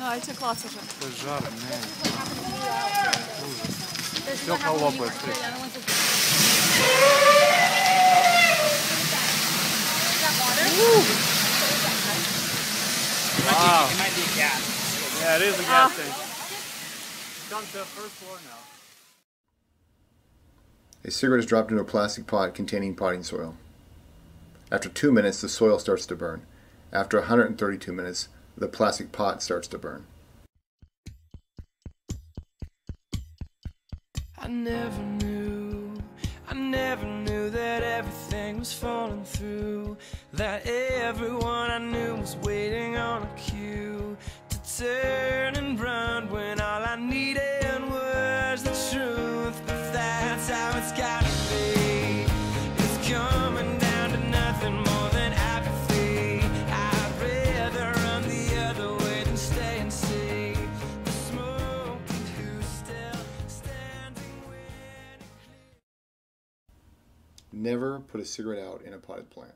No, I took lots of them. Це жар, не. Все полопається. Wow. It might be a gas. Yeah, it is a gas station. Come to the first floor now. A cigarette is dropped into a plastic pot containing potting soil. After two minutes, the soil starts to burn. After 132 minutes, the plastic pot starts to burn. I never knew, I never knew that everything was falling through. That everyone I knew was waiting on a cue to turn and run when all I needed was the truth. But that's how it's gotta Never put a cigarette out in a potted plant.